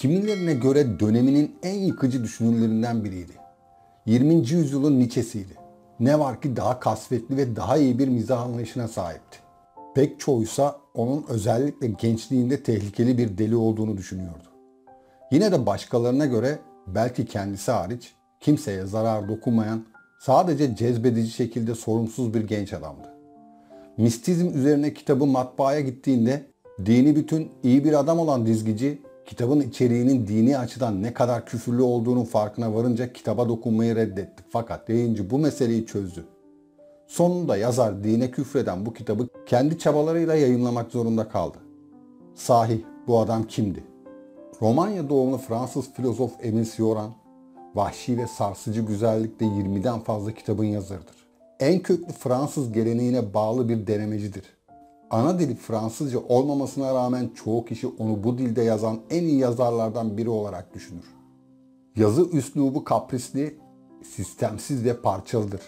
Kimilerine göre döneminin en yıkıcı düşünürlerinden biriydi. 20. yüzyılın Nietzsche'siydi. Ne var ki daha kasvetli ve daha iyi bir mizah anlayışına sahipti. Pek çoğuysa onun özellikle gençliğinde tehlikeli bir deli olduğunu düşünüyordu. Yine de başkalarına göre belki kendisi hariç kimseye zarar dokunmayan sadece cezbedici şekilde sorumsuz bir genç adamdı. Mistizm üzerine kitabı matbaaya gittiğinde dini bütün iyi bir adam olan dizgici kitabın içeriğinin dini açıdan ne kadar küfürlü olduğunun farkına varınca kitaba dokunmayı reddetti. Fakat yayıncı bu meseleyi çözdü. Sonunda yazar dine küfreden bu kitabı kendi çabalarıyla yayınlamak zorunda kaldı. Sahih bu adam kimdi? Romanya doğumlu Fransız filozof Emile Cioran, vahşi ve sarsıcı güzellikte 20'den fazla kitabın yazarıdır. En köklü Fransız geleneğine bağlı bir denemecidir. Ana dili Fransızca olmamasına rağmen çoğu kişi onu bu dilde yazan en iyi yazarlardan biri olarak düşünür. Yazı üslubu kaprisli, sistemsiz ve parçalıdır.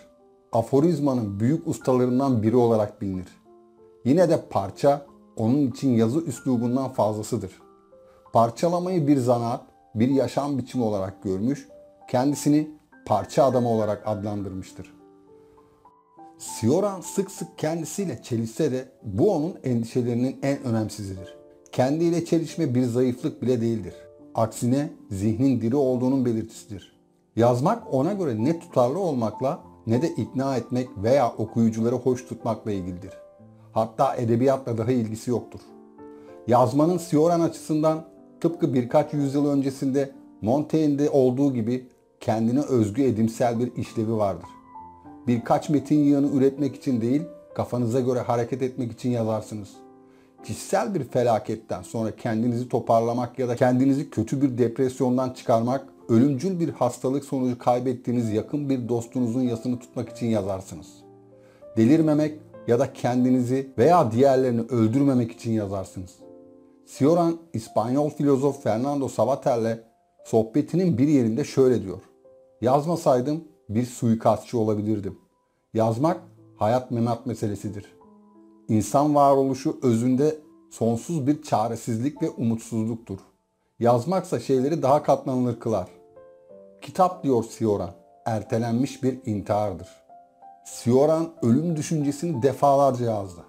Aforizmanın büyük ustalarından biri olarak bilinir. Yine de parça onun için yazı üslubundan fazlasıdır. Parçalamayı bir zanaat, bir yaşam biçimi olarak görmüş, kendisini parça adamı olarak adlandırmıştır. Sioran sık sık kendisiyle çelişse de bu onun endişelerinin en önemsizidir. Kendiyle çelişme bir zayıflık bile değildir. Aksine zihnin diri olduğunun belirtisidir. Yazmak ona göre ne tutarlı olmakla ne de ikna etmek veya okuyucuları hoş tutmakla ilgilidir. Hatta edebiyatla daha ilgisi yoktur. Yazmanın Sioran açısından tıpkı birkaç yüzyıl öncesinde Montaigne'de olduğu gibi kendine özgü edimsel bir işlevi vardır. Birkaç metin yığını üretmek için değil, kafanıza göre hareket etmek için yazarsınız. Kişisel bir felaketten sonra kendinizi toparlamak ya da kendinizi kötü bir depresyondan çıkarmak, ölümcül bir hastalık sonucu kaybettiğiniz yakın bir dostunuzun yasını tutmak için yazarsınız. Delirmemek ya da kendinizi veya diğerlerini öldürmemek için yazarsınız. Sioran, İspanyol filozof Fernando Savater'le sohbetinin bir yerinde şöyle diyor. Yazmasaydım bir suikastçı olabilirdim. Yazmak hayat memat meselesidir. İnsan varoluşu özünde sonsuz bir çaresizlik ve umutsuzluktur. Yazmaksa şeyleri daha katlanılır kılar. Kitap diyor Sioran, ertelenmiş bir intihardır. Sioran ölüm düşüncesini defalarca yazdı.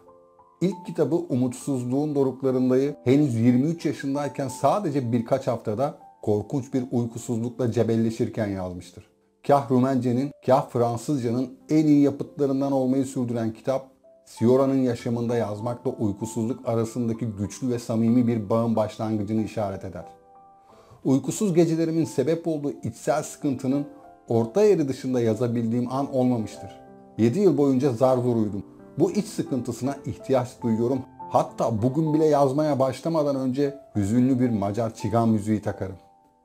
İlk kitabı Umutsuzluğun Doruklarında'yı henüz 23 yaşındayken sadece birkaç haftada korkunç bir uykusuzlukla cebelleşirken yazmıştır. Kah Rumence'nin, kah Fransızcanın en iyi yapıtlarından olmayı sürdüren kitap, Siora'nın yaşamında yazmakla uykusuzluk arasındaki güçlü ve samimi bir bağın başlangıcını işaret eder. Uykusuz gecelerimin sebep olduğu içsel sıkıntının orta yeri dışında yazabildiğim an olmamıştır. 7 yıl boyunca zar zor uyudum. Bu iç sıkıntısına ihtiyaç duyuyorum. Hatta bugün bile yazmaya başlamadan önce hüzünlü bir Macar çigan müziği takarım.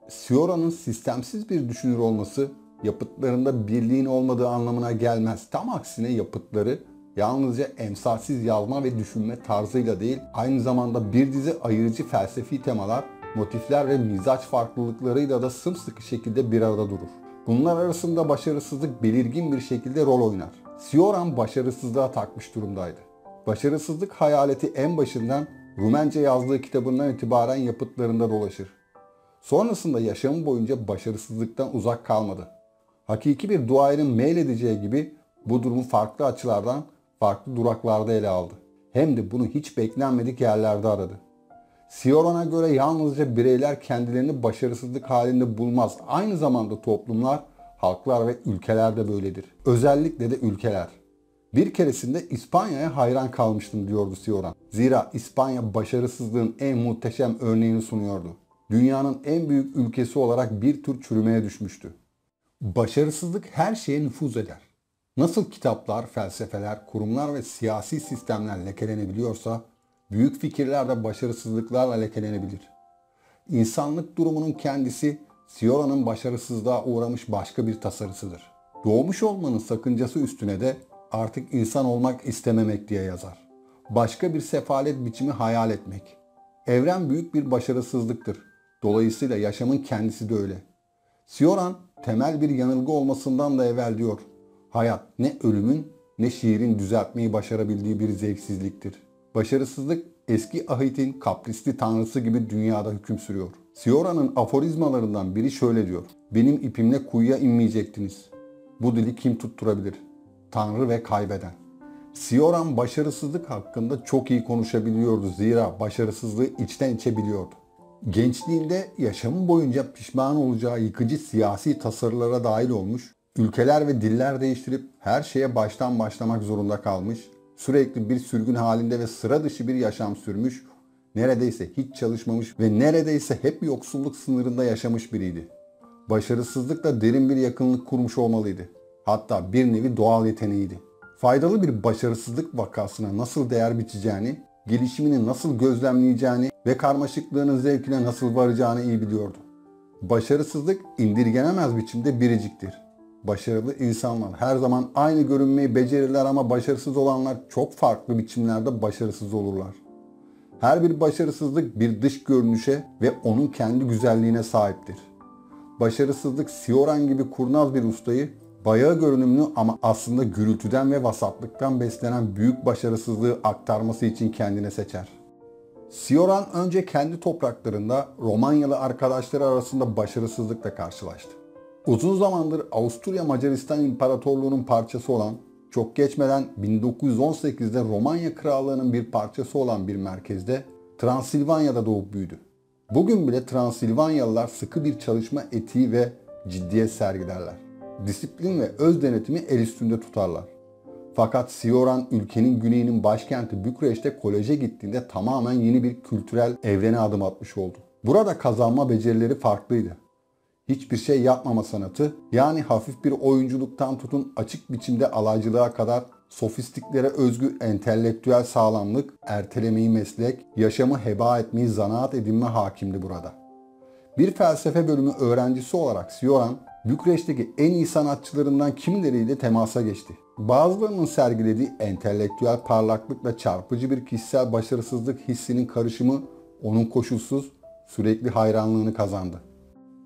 Siora'nın sistemsiz bir düşünür olması yapıtlarında birliğin olmadığı anlamına gelmez. Tam aksine yapıtları yalnızca emsalsiz yazma ve düşünme tarzıyla değil, aynı zamanda bir dizi ayırıcı felsefi temalar, motifler ve mizaç farklılıklarıyla da sımsıkı şekilde bir arada durur. Bunlar arasında başarısızlık belirgin bir şekilde rol oynar. Sioran başarısızlığa takmış durumdaydı. Başarısızlık hayaleti en başından Rumence yazdığı kitabından itibaren yapıtlarında dolaşır. Sonrasında yaşamı boyunca başarısızlıktan uzak kalmadı. Hakiki bir duayenin meyledeceği gibi bu durumu farklı açılardan, farklı duraklarda ele aldı. Hem de bunu hiç beklenmedik yerlerde aradı. Sioran'a göre yalnızca bireyler kendilerini başarısızlık halinde bulmaz. Aynı zamanda toplumlar, halklar ve ülkeler de böyledir. Özellikle de ülkeler. Bir keresinde İspanya'ya hayran kalmıştım diyordu Sioran. Zira İspanya başarısızlığın en muhteşem örneğini sunuyordu. Dünyanın en büyük ülkesi olarak bir tür çürümeye düşmüştü. Başarısızlık her şeye nüfuz eder. Nasıl kitaplar, felsefeler, kurumlar ve siyasi sistemler lekelenebiliyorsa, büyük fikirler de başarısızlıklarla lekelenebilir. İnsanlık durumunun kendisi Siora'nın başarısızlığa uğramış başka bir tasarısıdır. Doğmuş olmanın sakıncası üstüne de artık insan olmak istememek diye yazar. Başka bir sefalet biçimi hayal etmek. Evren büyük bir başarısızlıktır. Dolayısıyla yaşamın kendisi de öyle. Sioran temel bir yanılgı olmasından da evvel diyor. Hayat ne ölümün ne şiirin düzeltmeyi başarabildiği bir zevksizliktir. Başarısızlık eski ahitin kaprisli tanrısı gibi dünyada hüküm sürüyor. Siora'nın aforizmalarından biri şöyle diyor. Benim ipimle kuyuya inmeyecektiniz. Bu dili kim tutturabilir? Tanrı ve kaybeden. Sioran başarısızlık hakkında çok iyi konuşabiliyordu. Zira başarısızlığı içten içe biliyordu. Gençliğinde yaşamı boyunca pişman olacağı yıkıcı siyasi tasarılara dahil olmuş, ülkeler ve diller değiştirip her şeye baştan başlamak zorunda kalmış, sürekli bir sürgün halinde ve sıra dışı bir yaşam sürmüş, neredeyse hiç çalışmamış ve neredeyse hep yoksulluk sınırında yaşamış biriydi. Başarısızlıkla derin bir yakınlık kurmuş olmalıydı. Hatta bir nevi doğal yeteneğiydi. Faydalı bir başarısızlık vakasına nasıl değer biçeceğini, gelişimini nasıl gözlemleyeceğini ve karmaşıklığının zevkine nasıl varacağını iyi biliyordu. Başarısızlık indirgenemez biçimde biriciktir. Başarılı insanlar her zaman aynı görünmeyi becerirler ama başarısız olanlar çok farklı biçimlerde başarısız olurlar. Her bir başarısızlık bir dış görünüşe ve onun kendi güzelliğine sahiptir. Başarısızlık Sioran gibi kurnaz bir ustayı bayağı görünümlü ama aslında gürültüden ve vasatlıktan beslenen büyük başarısızlığı aktarması için kendine seçer. Sioran önce kendi topraklarında Romanyalı arkadaşları arasında başarısızlıkla karşılaştı. Uzun zamandır Avusturya Macaristan İmparatorluğu'nun parçası olan, çok geçmeden 1918'de Romanya Krallığı'nın bir parçası olan bir merkezde Transilvanya'da doğup büyüdü. Bugün bile Transilvanyalılar sıkı bir çalışma etiği ve ciddiyet sergilerler. Disiplin ve öz denetimi el üstünde tutarlar. Fakat Sioran ülkenin güneyinin başkenti Bükreş'te koleje gittiğinde tamamen yeni bir kültürel evrene adım atmış oldu. Burada kazanma becerileri farklıydı. Hiçbir şey yapmama sanatı yani hafif bir oyunculuktan tutun açık biçimde alaycılığa kadar sofistiklere özgü entelektüel sağlamlık, ertelemeyi meslek, yaşamı heba etmeyi zanaat edinme hakimdi burada. Bir felsefe bölümü öğrencisi olarak Sioran, Bükreş'teki en iyi sanatçılarından kimileriyle temasa geçti. Bazılarının sergilediği entelektüel parlaklıkla çarpıcı bir kişisel başarısızlık hissinin karışımı onun koşulsuz sürekli hayranlığını kazandı.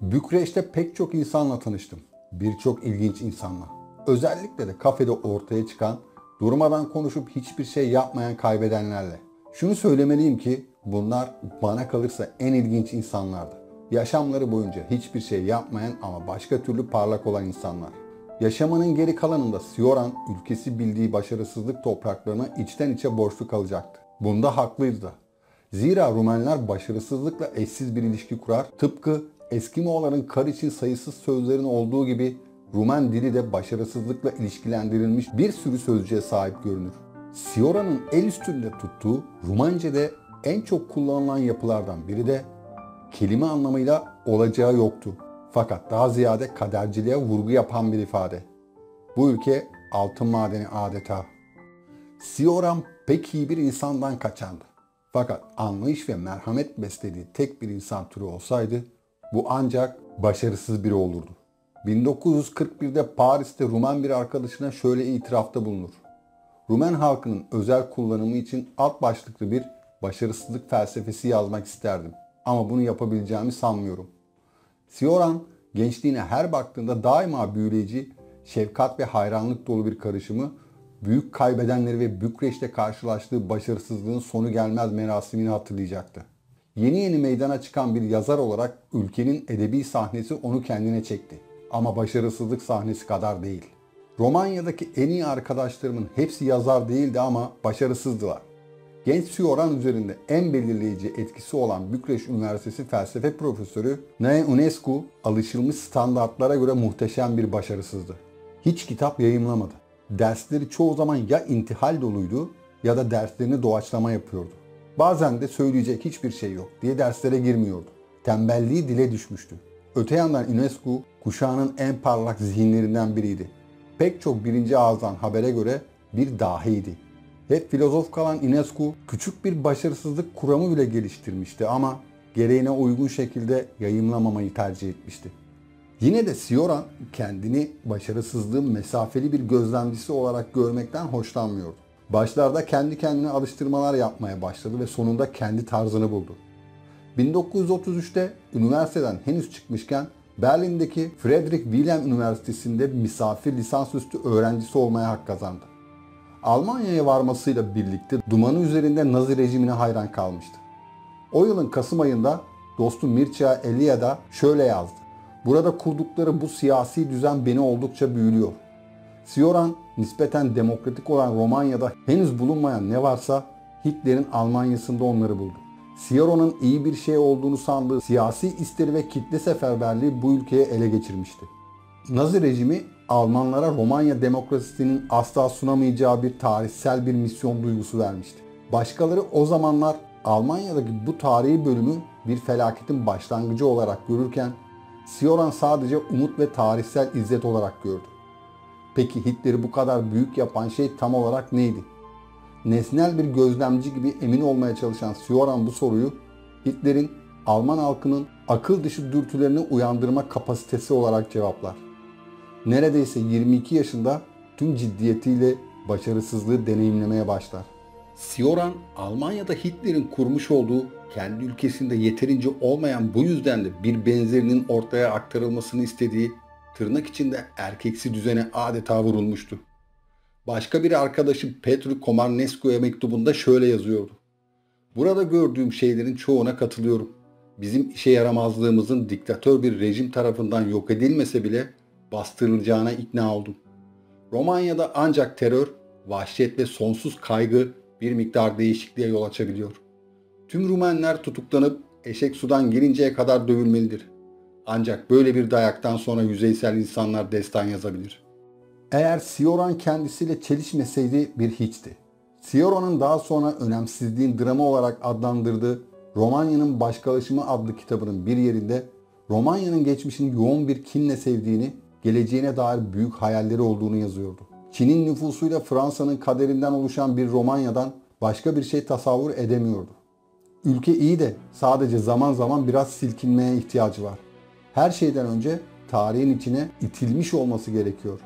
Bükreş'te pek çok insanla tanıştım. Birçok ilginç insanla. Özellikle de kafede ortaya çıkan, durmadan konuşup hiçbir şey yapmayan kaybedenlerle. Şunu söylemeliyim ki bunlar bana kalırsa en ilginç insanlardı. Yaşamları boyunca hiçbir şey yapmayan ama başka türlü parlak olan insanlar. Yaşamının geri kalanında Sioran ülkesi bildiği başarısızlık topraklarına içten içe borçlu kalacaktı. Bunda haklıydı da. Zira Rumenler başarısızlıkla eşsiz bir ilişki kurar. Tıpkı Eskimoğların kar için sayısız sözlerin olduğu gibi Rumen dili de başarısızlıkla ilişkilendirilmiş bir sürü sözcüğe sahip görünür. Siora'nın el üstünde tuttuğu Rumence'de en çok kullanılan yapılardan biri de kelime anlamıyla olacağı yoktu. Fakat daha ziyade kaderciliğe vurgu yapan bir ifade. Bu ülke altın madeni adeta. Sioran pek iyi bir insandan kaçandı. Fakat anlayış ve merhamet beslediği tek bir insan türü olsaydı bu ancak başarısız biri olurdu. 1941'de Paris'te Rumen bir arkadaşına şöyle itirafta bulunur. Rumen halkının özel kullanımı için alt başlıklı bir başarısızlık felsefesi yazmak isterdim. Ama bunu yapabileceğimi sanmıyorum. Sioran gençliğine her baktığında daima büyüleyici, şefkat ve hayranlık dolu bir karışımı, büyük kaybedenleri ve Bükreş'te karşılaştığı başarısızlığın sonu gelmez merasimini hatırlayacaktı. Yeni yeni meydana çıkan bir yazar olarak ülkenin edebi sahnesi onu kendine çekti. Ama başarısızlık sahnesi kadar değil. Romanya'daki en iyi arkadaşlarımın hepsi yazar değildi ama başarısızdılar. Genç Sioran üzerinde en belirleyici etkisi olan Bükreş Üniversitesi felsefe profesörü Nae Unescu alışılmış standartlara göre muhteşem bir başarısızdı. Hiç kitap yayımlamadı. Dersleri çoğu zaman ya intihal doluydu ya da derslerini doğaçlama yapıyordu. Bazen de söyleyecek hiçbir şey yok diye derslere girmiyordu. Tembelliği dile düşmüştü. Öte yandan UNESCO kuşağının en parlak zihinlerinden biriydi. Pek çok birinci ağızdan habere göre bir dahiydi. Hep filozof kalan UNESCO küçük bir başarısızlık kuramı bile geliştirmişti ama gereğine uygun şekilde yayımlamamayı tercih etmişti. Yine de Sioran kendini başarısızlığın mesafeli bir gözlemcisi olarak görmekten hoşlanmıyordu. Başlarda kendi kendine alıştırmalar yapmaya başladı ve sonunda kendi tarzını buldu. 1933'te üniversiteden henüz çıkmışken Berlin'deki Friedrich Wilhelm Üniversitesi'nde misafir lisansüstü öğrencisi olmaya hak kazandı. Almanya'ya varmasıyla birlikte dumanı üzerinde Nazi rejimine hayran kalmıştı. O yılın Kasım ayında dostu Mircea Eliade şöyle yazdı. Burada kurdukları bu siyasi düzen beni oldukça büyülüyor. Sioran nispeten demokratik olan Romanya'da henüz bulunmayan ne varsa Hitler'in Almanya'sında onları buldu. Sioran'ın iyi bir şey olduğunu sandığı siyasi isteri ve kitle seferberliği bu ülkeye ele geçirmişti. Nazi rejimi Almanlara Romanya demokrasisinin asla sunamayacağı bir tarihsel bir misyon duygusu vermişti. Başkaları o zamanlar Almanya'daki bu tarihi bölümü bir felaketin başlangıcı olarak görürken Sioran sadece umut ve tarihsel izzet olarak gördü. Peki Hitler'i bu kadar büyük yapan şey tam olarak neydi? Nesnel bir gözlemci gibi emin olmaya çalışan Sioran bu soruyu Hitler'in Alman halkının akıl dışı dürtülerini uyandırma kapasitesi olarak cevaplar. Neredeyse 22 yaşında tüm ciddiyetiyle başarısızlığı deneyimlemeye başlar. Sioran, Almanya'da Hitler'in kurmuş olduğu kendi ülkesinde yeterince olmayan bu yüzden de bir benzerinin ortaya aktarılmasını istediği tırnak içinde erkeksi düzene adeta vurulmuştu. Başka bir arkadaşı Petru Komarnescu'ya mektubunda şöyle yazıyordu. Burada gördüğüm şeylerin çoğuna katılıyorum. Bizim işe yaramazlığımızın diktatör bir rejim tarafından yok edilmese bile bastırılacağına ikna oldum. Romanya'da ancak terör, vahşet ve sonsuz kaygı bir miktar değişikliğe yol açabiliyor. Tüm Rumenler tutuklanıp eşek sudan gelinceye kadar dövülmelidir. Ancak böyle bir dayaktan sonra yüzeysel insanlar destan yazabilir. Eğer Sioran kendisiyle çelişmeseydi bir hiçti. Sioran'ın daha sonra önemsizliğin dramı olarak adlandırdığı Romanya'nın Başkalaşımı adlı kitabının bir yerinde Romanya'nın geçmişini yoğun bir kinle sevdiğini, geleceğine dair büyük hayalleri olduğunu yazıyordu. Çin'in nüfusuyla Fransa'nın kaderinden oluşan bir Romanya'dan başka bir şey tasavvur edemiyordu. Ülke iyi de sadece zaman zaman biraz silkinmeye ihtiyacı var. Her şeyden önce tarihin içine itilmiş olması gerekiyor.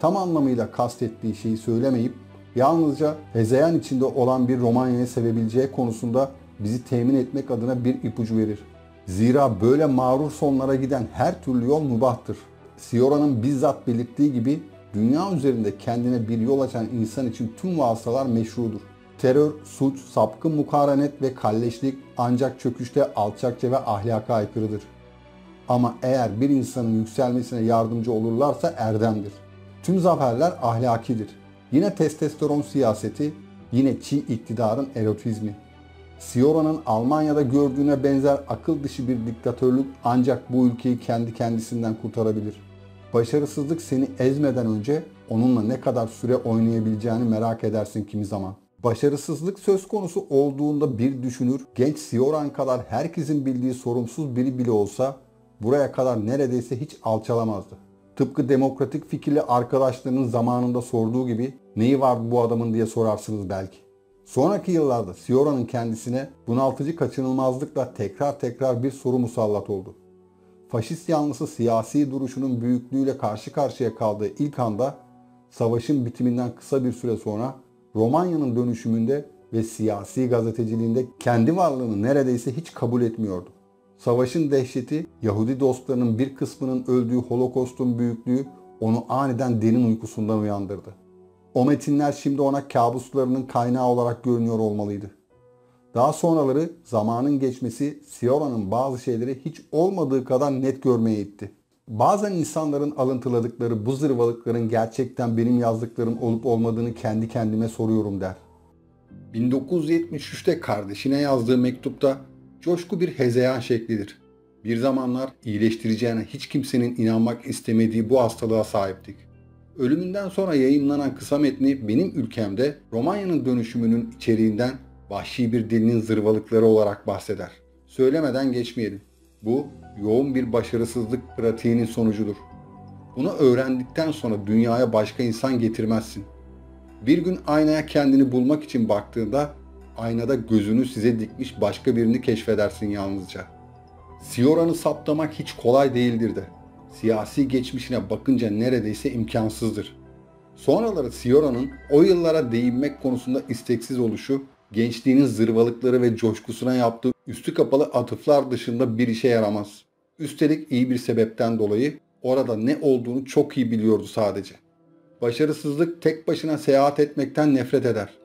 Tam anlamıyla kastettiği şeyi söylemeyip yalnızca hezeyan içinde olan bir Romanya'yı sevebileceği konusunda bizi temin etmek adına bir ipucu verir. Zira böyle mağrur sonlara giden her türlü yol mubahtır. Siora'nın bizzat belirttiği gibi dünya üzerinde kendine bir yol açan insan için tüm vasıtalar meşrudur. Terör, suç, sapkın mukarenet ve kalleşlik ancak çöküşte alçakça ve ahlaka aykırıdır. Ama eğer bir insanın yükselmesine yardımcı olurlarsa erdemdir. Tüm zaferler ahlakidir. Yine testosteron siyaseti, yine Çin iktidarın erotizmi. Siora'nın Almanya'da gördüğüne benzer akıl dışı bir diktatörlük ancak bu ülkeyi kendi kendisinden kurtarabilir. Başarısızlık seni ezmeden önce onunla ne kadar süre oynayabileceğini merak edersin kimi zaman. Başarısızlık söz konusu olduğunda bir düşünür, genç Sioran kadar herkesin bildiği sorumsuz biri bile olsa buraya kadar neredeyse hiç alçalamazdı. Tıpkı demokratik fikirli arkadaşlarının zamanında sorduğu gibi neyi var bu adamın diye sorarsınız belki. Sonraki yıllarda Siora'nın kendisine bunaltıcı kaçınılmazlıkla tekrar tekrar bir soru musallat oldu. Faşist yanlısı siyasi duruşunun büyüklüğüyle karşı karşıya kaldığı ilk anda savaşın bitiminden kısa bir süre sonra Romanya'nın dönüşümünde ve siyasi gazeteciliğinde kendi varlığını neredeyse hiç kabul etmiyordu. Savaşın dehşeti, Yahudi dostlarının bir kısmının öldüğü Holokost'un büyüklüğü onu aniden derin uykusundan uyandırdı. O metinler şimdi ona kabuslarının kaynağı olarak görünüyor olmalıydı. Daha sonraları zamanın geçmesi Siora'nın bazı şeyleri hiç olmadığı kadar net görmeye itti. Bazen insanların alıntıladıkları bu zırvalıkların gerçekten benim yazdıklarım olup olmadığını kendi kendime soruyorum der. 1973'te kardeşine yazdığı mektupta coşku bir hezeyan şeklidir. Bir zamanlar iyileştireceğine hiç kimsenin inanmak istemediği bu hastalığa sahiptik. Ölümünden sonra yayınlanan kısa metni benim ülkemde Romanya'nın dönüşümünün içeriğinden vahşi bir dilinin zırvalıkları olarak bahseder. Söylemeden geçmeyelim. Bu yoğun bir başarısızlık pratiğinin sonucudur. Bunu öğrendikten sonra dünyaya başka insan getirmezsin. Bir gün aynaya kendini bulmak için baktığında aynada gözünü size dikmiş başka birini keşfedersin yalnızca. Siora'nı saptamak hiç kolay değildir de. Siyasi geçmişine bakınca neredeyse imkansızdır. Sonraları Siora'nın o yıllara değinmek konusunda isteksiz oluşu, gençliğinin zırvalıkları ve coşkusuna yaptığı üstü kapalı atıflar dışında bir işe yaramaz. Üstelik iyi bir sebepten dolayı orada ne olduğunu çok iyi biliyordu sadece. Başarısızlık tek başına seyahat etmekten nefret eder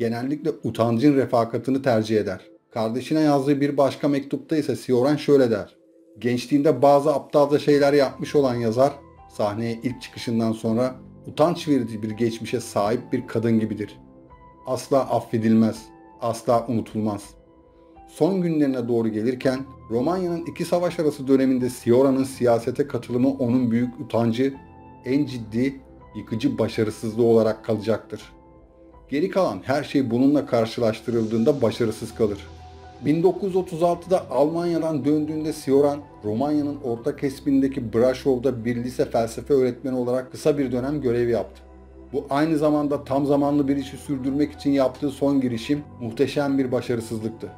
genellikle utancın refakatını tercih eder. Kardeşine yazdığı bir başka mektupta ise Sioran şöyle der. Gençliğinde bazı aptalca şeyler yapmış olan yazar, sahneye ilk çıkışından sonra utanç verici bir geçmişe sahip bir kadın gibidir. Asla affedilmez, asla unutulmaz. Son günlerine doğru gelirken Romanya'nın iki savaş arası döneminde Siora'nın siyasete katılımı onun büyük utancı, en ciddi, yıkıcı başarısızlığı olarak kalacaktır. Geri kalan her şey bununla karşılaştırıldığında başarısız kalır. 1936'da Almanya'dan döndüğünde Sioran, Romanya'nın orta kesimindeki Braşov'da bir lise felsefe öğretmeni olarak kısa bir dönem görev yaptı. Bu aynı zamanda tam zamanlı bir işi sürdürmek için yaptığı son girişim muhteşem bir başarısızlıktı.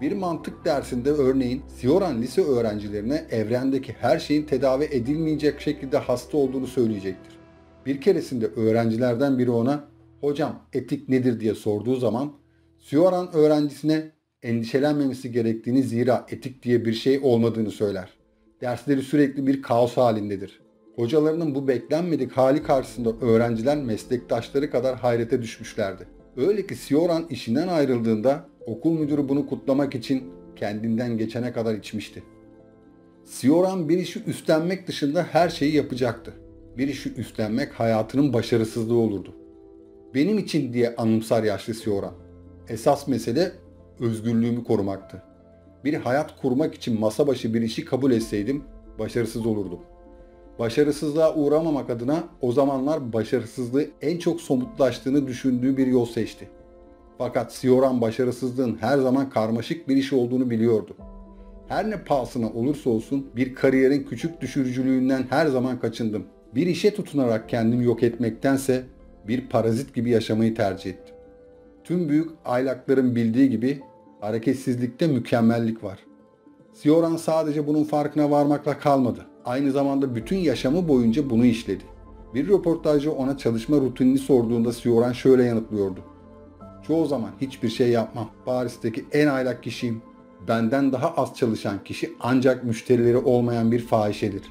Bir mantık dersinde örneğin Sioran lise öğrencilerine evrendeki her şeyin tedavi edilmeyecek şekilde hasta olduğunu söyleyecektir. Bir keresinde öğrencilerden biri ona "Hocam etik nedir?" diye sorduğu zaman Sioran öğrencisine endişelenmemesi gerektiğini zira etik diye bir şey olmadığını söyler. Dersleri sürekli bir kaos halindedir. Hocalarının bu beklenmedik hali karşısında öğrenciler meslektaşları kadar hayrete düşmüşlerdi. Öyle ki Sioran işinden ayrıldığında okul müdürü bunu kutlamak için kendinden geçene kadar içmişti. Sioran bir işi üstlenmek dışında her şeyi yapacaktı. Bir işi üstlenmek hayatının başarısızlığı olurdu. Benim için diye anımsar yaşlı Sioran. Esas mesele özgürlüğümü korumaktı. Bir hayat kurmak için masa başı bir işi kabul etseydim başarısız olurdum. Başarısızlığa uğramamak adına o zamanlar başarısızlığı en çok somutlaştığını düşündüğü bir yol seçti. Fakat Sioran başarısızlığın her zaman karmaşık bir iş olduğunu biliyordu. Her ne pahasına olursa olsun bir kariyerin küçük düşürücülüğünden her zaman kaçındım. Bir işe tutunarak kendimi yok etmektense bir parazit gibi yaşamayı tercih ettim. Tüm büyük aylakların bildiği gibi hareketsizlikte mükemmellik var. Sioran sadece bunun farkına varmakla kalmadı. Aynı zamanda bütün yaşamı boyunca bunu işledi. Bir röportajcı ona çalışma rutinini sorduğunda Sioran şöyle yanıtlıyordu. Çoğu zaman hiçbir şey yapmam. Paris'teki en aylak kişiyim. Benden daha az çalışan kişi ancak müşterileri olmayan bir fahişedir.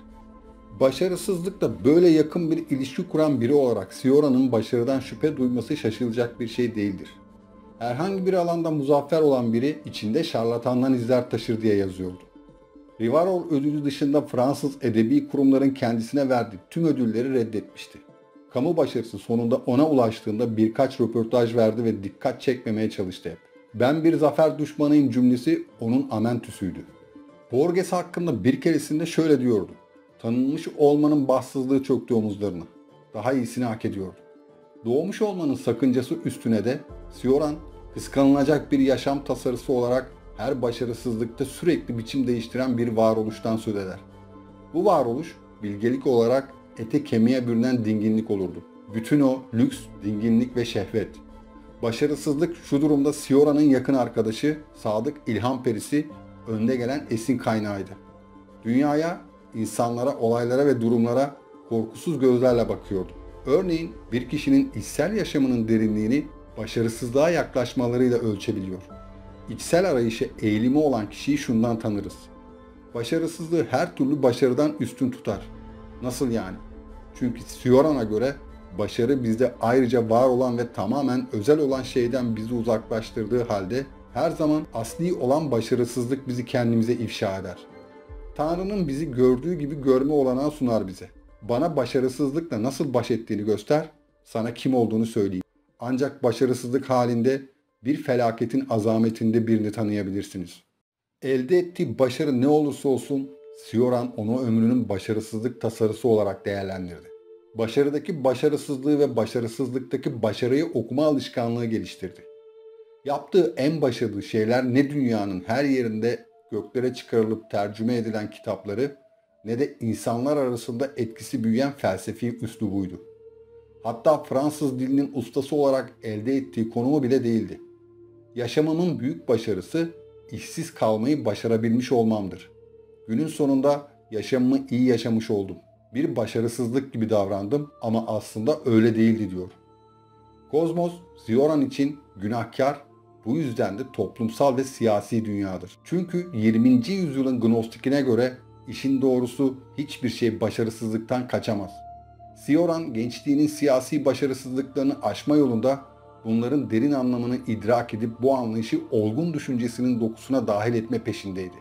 Başarısızlıkla böyle yakın bir ilişki kuran biri olarak Siora'nın başarıdan şüphe duyması şaşılacak bir şey değildir. Herhangi bir alanda muzaffer olan biri içinde şarlatandan izler taşır diye yazıyordu. Rivarol ödülü dışında Fransız edebi kurumların kendisine verdiği tüm ödülleri reddetmişti. Kamu başarısı sonunda ona ulaştığında birkaç röportaj verdi ve dikkat çekmemeye çalıştı hep. Ben bir zafer düşmanıyım cümlesi onun amentüsüydü. Borges hakkında bir keresinde şöyle diyordu. Tanınmış olmanın bahtsızlığı çöktü omuzlarına. Daha iyisini hak ediyordu. Doğmuş olmanın sakıncası üstüne de Sioran kıskanılacak bir yaşam tasarısı olarak her başarısızlıkta sürekli biçim değiştiren bir varoluştan söz eder. Bu varoluş bilgelik olarak ete kemiğe bürünen dinginlik olurdu. Bütün o lüks, dinginlik ve şehvet. Başarısızlık şu durumda Siora'nın yakın arkadaşı, sadık ilham perisi, önde gelen esin kaynağıydı. Dünyaya, insanlara, olaylara ve durumlara korkusuz gözlerle bakıyordu. Örneğin bir kişinin içsel yaşamının derinliğini başarısızlığa yaklaşmalarıyla ölçebiliyor. İçsel arayışa eğilimi olan kişiyi şundan tanırız. Başarısızlığı her türlü başarıdan üstün tutar. Nasıl yani? Çünkü Sioran'a göre başarı bizde ayrıca var olan ve tamamen özel olan şeyden bizi uzaklaştırdığı halde her zaman asli olan başarısızlık bizi kendimize ifşa eder. Tanrı'nın bizi gördüğü gibi görme olanağı sunar bize. Bana başarısızlıkla nasıl baş ettiğini göster, sana kim olduğunu söyleyeyim. Ancak başarısızlık halinde bir felaketin azametinde birini tanıyabilirsiniz. Elde ettiği başarı ne olursa olsun Sioran onu ömrünün başarısızlık tasarısı olarak değerlendirdi. Başarıdaki başarısızlığı ve başarısızlıktaki başarıyı okuma alışkanlığı geliştirdi. Yaptığı en başarılı şeyler ne dünyanın her yerinde göklere çıkarılıp tercüme edilen kitapları ne de insanlar arasında etkisi büyüyen felsefi üslubuydu. Hatta Fransız dilinin ustası olarak elde ettiği konumu bile değildi. Yaşamamın büyük başarısı işsiz kalmayı başarabilmiş olmamdır. Günün sonunda yaşamımı iyi yaşamış oldum. Bir başarısızlık gibi davrandım ama aslında öyle değildi diyor. Kozmos, Zioran için günahkar, bu yüzden de toplumsal ve siyasi dünyadır. Çünkü 20. yüzyılın gnostikine göre işin doğrusu hiçbir şey başarısızlıktan kaçamaz. Sioran gençliğinin siyasi başarısızlıklarını aşma yolunda bunların derin anlamını idrak edip bu anlayışı olgun düşüncesinin dokusuna dahil etme peşindeydi.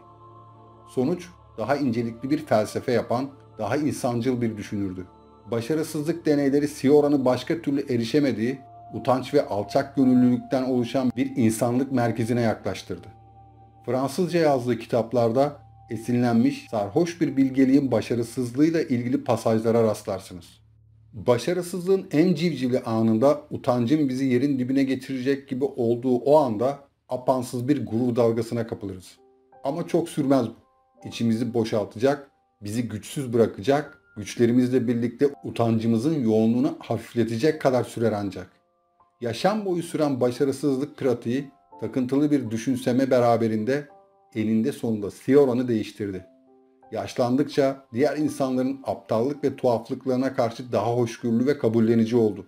Sonuç daha incelikli bir felsefe yapan, daha insancıl bir düşünürdü. Başarısızlık deneyleri Sioran'ı başka türlü erişemediği, utanç ve alçak gönüllülükten oluşan bir insanlık merkezine yaklaştırdı. Fransızca yazdığı kitaplarda esinlenmiş, sarhoş bir bilgeliğin başarısızlığıyla ilgili pasajlara rastlarsınız. Başarısızlığın en civcivli anında utancın bizi yerin dibine getirecek gibi olduğu o anda apansız bir gurur dalgasına kapılırız. Ama çok sürmez bu. İçimizi boşaltacak, bizi güçsüz bırakacak, güçlerimizle birlikte utancımızın yoğunluğunu hafifletecek kadar sürer ancak. Yaşam boyu süren başarısızlık pratiği takıntılı bir düşünseme beraberinde elinde sonunda Sioran'ı değiştirdi. Yaşlandıkça diğer insanların aptallık ve tuhaflıklarına karşı daha hoşgörülü ve kabullenici oldu.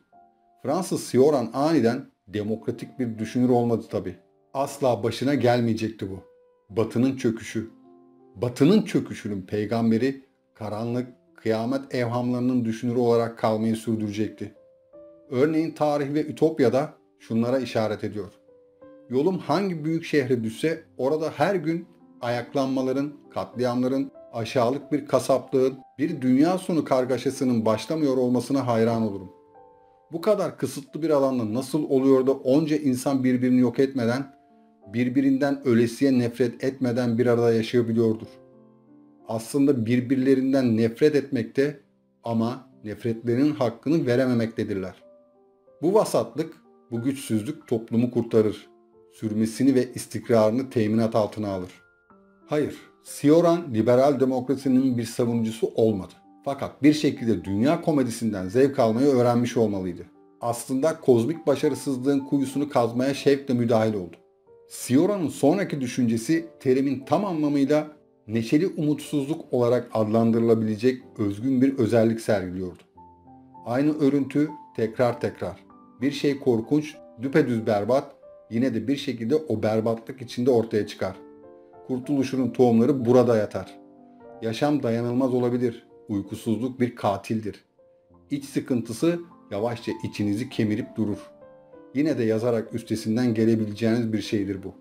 Fransız Sioran aniden demokratik bir düşünür olmadı tabi. Asla başına gelmeyecekti bu. Batının çöküşü. Batının çöküşünün peygamberi karanlık, kıyamet evhamlarının düşünürü olarak kalmayı sürdürecekti. Örneğin tarih ve Ütopya'da şunlara işaret ediyor. Yolum hangi büyük şehre düşse orada her gün ayaklanmaların, katliamların, aşağılık bir kasaplığın, bir dünya sonu kargaşasının başlamıyor olmasına hayran olurum. Bu kadar kısıtlı bir alanda nasıl oluyor da onca insan birbirini yok etmeden, birbirinden ölesiye nefret etmeden bir arada yaşayabiliyordur? Aslında birbirlerinden nefret etmekte ama nefretlerinin hakkını verememektedirler. Bu vasatlık, bu güçsüzlük toplumu kurtarır. Sürmesini ve istikrarını teminat altına alır. Hayır, Sioran liberal demokrasinin bir savunucusu olmadı. Fakat bir şekilde dünya komedisinden zevk almayı öğrenmiş olmalıydı. Aslında kozmik başarısızlığın kuyusunu kazmaya şevkle müdahil oldu. Sioran'ın sonraki düşüncesi terimin tam anlamıyla neşeli umutsuzluk olarak adlandırılabilecek özgün bir özellik sergiliyordu. Aynı örüntü tekrar tekrar. Bir şey korkunç, düpedüz berbat, yine de bir şekilde o berbatlık içinde ortaya çıkar. Kurtuluşunun tohumları burada yatar. Yaşam dayanılmaz olabilir. Uykusuzluk bir katildir. İç sıkıntısı yavaşça içinizi kemirip durur. Yine de yazarak üstesinden gelebileceğiniz bir şeydir bu.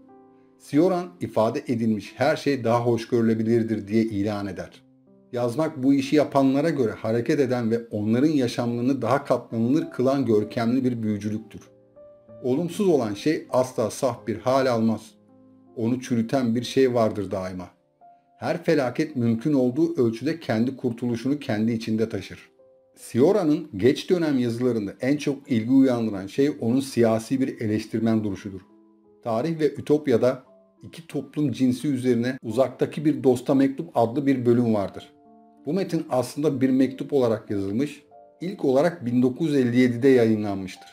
Sioran ifade edilmiş her şey daha hoş görülebilirdir diye ilan eder. Yazmak bu işi yapanlara göre hareket eden ve onların yaşamlarını daha katlanılır kılan görkemli bir büyücülüktür. Olumsuz olan şey asla saf bir hal almaz. Onu çürüten bir şey vardır daima. Her felaket mümkün olduğu ölçüde kendi kurtuluşunu kendi içinde taşır. Siora'nın geç dönem yazılarında en çok ilgi uyandıran şey onun siyasi bir eleştirmen duruşudur. Tarih ve Ütopya'da iki toplum cinsi üzerine uzaktaki bir dosta mektup adlı bir bölüm vardır. Bu metin aslında bir mektup olarak yazılmış, ilk olarak 1957'de yayınlanmıştır.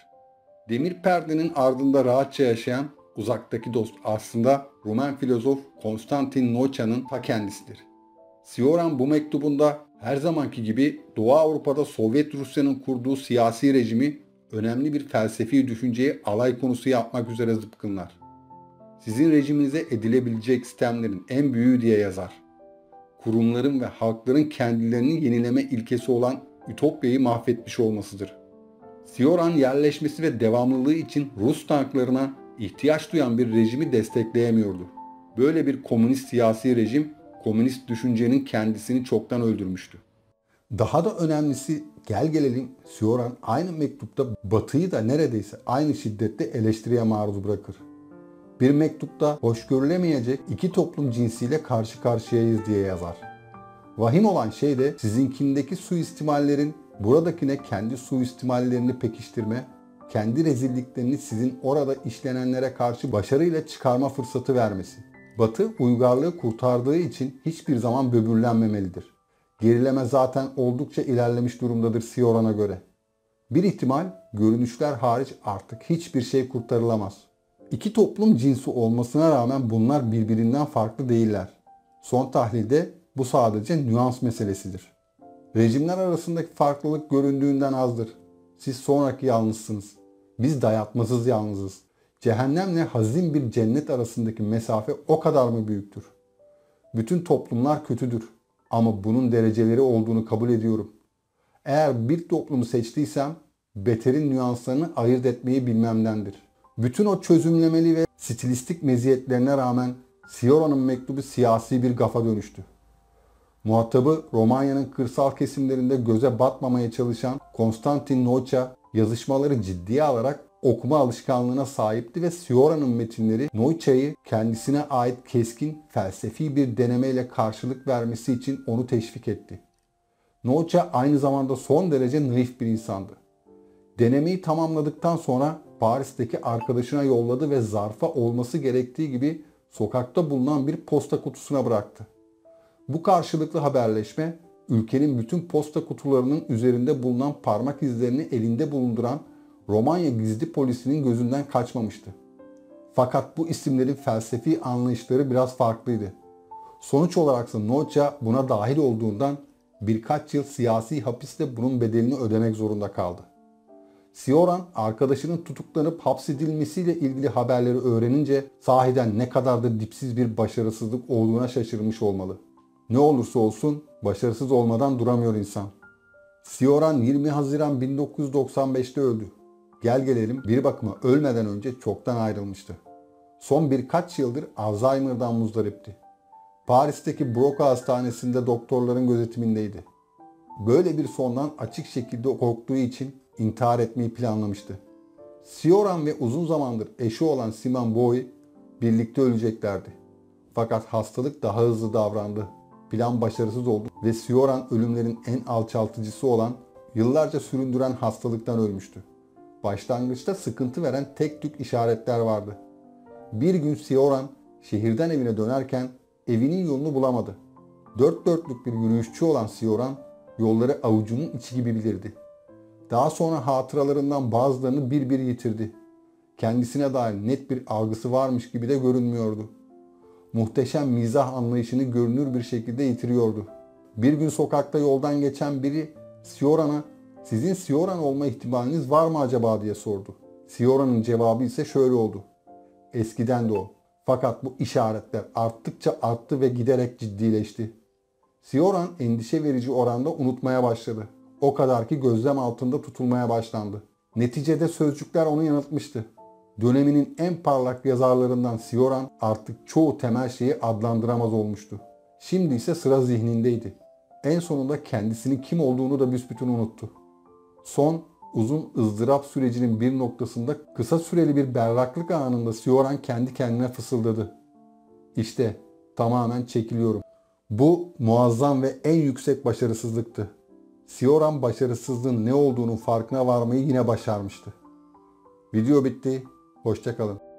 Demir perdenin ardında rahatça yaşayan uzaktaki dost aslında Rumen filozof Konstantin Noça'nın ta kendisidir. Sioran bu mektubunda her zamanki gibi Doğu Avrupa'da Sovyet Rusya'nın kurduğu siyasi rejimi önemli bir felsefi düşünceyi alay konusu yapmak üzere zıpkınlar. Sizin rejiminize edilebilecek sistemlerin en büyüğü diye yazar. Kurumların ve halkların kendilerini yenileme ilkesi olan Ütopya'yı mahvetmiş olmasıdır. Sioran yerleşmesi ve devamlılığı için Rus tanklarına ihtiyaç duyan bir rejimi destekleyemiyordu. Böyle bir komünist siyasi rejim komünist düşüncenin kendisini çoktan öldürmüştü. Daha da önemlisi gel gelelim Sioran aynı mektupta Batı'yı da neredeyse aynı şiddette eleştiriye maruz bırakır. Bir mektupta hoş görülemeyecek iki toplum cinsiyle karşı karşıyayız diye yazar. Vahim olan şey de sizinkindeki suistimallerin buradakine kendi suistimallerini pekiştirme, kendi rezilliklerini sizin orada işlenenlere karşı başarıyla çıkarma fırsatı vermesi. Batı uygarlığı kurtardığı için hiçbir zaman böbürlenmemelidir. Gerileme zaten oldukça ilerlemiş durumdadır Sioran'a göre. Bir ihtimal görünüşler hariç artık hiçbir şey kurtarılamaz. İki toplum cinsi olmasına rağmen bunlar birbirinden farklı değiller. Son tahlilde bu sadece nüans meselesidir. Rejimler arasındaki farklılık göründüğünden azdır. Siz sonraki yalnızsınız. Biz dayatmasız yalnızız. Cehennemle hazin bir cennet arasındaki mesafe o kadar mı büyüktür? Bütün toplumlar kötüdür ama bunun dereceleri olduğunu kabul ediyorum. Eğer bir toplumu seçtiysem beterin nüanslarını ayırt etmeyi bilmemdendir. Bütün o çözümlemeli ve stilistik meziyetlerine rağmen Siora'nın mektubu siyasi bir gafa dönüştü. Muhatabı Romanya'nın kırsal kesimlerinde göze batmamaya çalışan Konstantin Noça yazışmaları ciddiye alarak okuma alışkanlığına sahipti ve Siora'nın metinleri Noça'yı kendisine ait keskin felsefi bir denemeyle karşılık vermesi için onu teşvik etti. Noça aynı zamanda son derece naif bir insandı. Denemeyi tamamladıktan sonra Paris'teki arkadaşına yolladı ve zarfa olması gerektiği gibi sokakta bulunan bir posta kutusuna bıraktı. Bu karşılıklı haberleşme ülkenin bütün posta kutularının üzerinde bulunan parmak izlerini elinde bulunduran Romanya gizli polisinin gözünden kaçmamıştı. Fakat bu isimlerin felsefi anlayışları biraz farklıydı. Sonuç olarak Noça buna dahil olduğundan birkaç yıl siyasi hapiste bunun bedelini ödemek zorunda kaldı. Sioran arkadaşının tutuklanıp hapsedilmesiyle ilgili haberleri öğrenince sahiden ne kadar da dipsiz bir başarısızlık olduğuna şaşırmış olmalı. Ne olursa olsun başarısız olmadan duramıyor insan. Sioran 20 Haziran 1995'te öldü. Gel gelelim bir bakıma ölmeden önce çoktan ayrılmıştı. Son birkaç yıldır Alzheimer'dan muzdaripti. Paris'teki Broca Hastanesi'nde doktorların gözetimindeydi. Böyle bir sondan açık şekilde korktuğu için intihar etmeyi planlamıştı. Sioran ve uzun zamandır eşi olan Simon Boy birlikte öleceklerdi. Fakat hastalık daha hızlı davrandı. Plan başarısız oldu ve Sioran ölümlerin en alçaltıcısı olan yıllarca süründüren hastalıktan ölmüştü. Başlangıçta sıkıntı veren tek tük işaretler vardı. Bir gün Sioran şehirden evine dönerken evinin yolunu bulamadı. Dört dörtlük bir yürüyüşçü olan Sioran yolları avucunun içi gibi bilirdi. Daha sonra hatıralarından bazılarını bir bir yitirdi. Kendisine dair net bir algısı varmış gibi de görünmüyordu. Muhteşem mizah anlayışını görünür bir şekilde yitiriyordu. Bir gün sokakta yoldan geçen biri Sioran'a sizin Sioran olma ihtimaliniz var mı acaba diye sordu. Sioran'ın cevabı ise şöyle oldu. Eskiden de o. Fakat bu işaretler arttıkça arttı ve giderek ciddileşti. Sioran endişe verici oranda unutmaya başladı. O kadar ki gözlem altında tutulmaya başlandı. Neticede sözcükler onu yanıltmıştı. Döneminin en parlak yazarlarından Sioran artık çoğu temel şeyi adlandıramaz olmuştu. Şimdi ise sıra zihnindeydi. En sonunda kendisinin kim olduğunu da büsbütün unuttu. Son uzun ızdırap sürecinin bir noktasında kısa süreli bir berraklık anında Sioran kendi kendine fısıldadı. İşte tamamen çekiliyorum. Bu muazzam ve en yüksek başarısızlıktı. Sioran başarısızlığın ne olduğunun farkına varmayı yine başarmıştı. Video bitti. Hoşçakalın.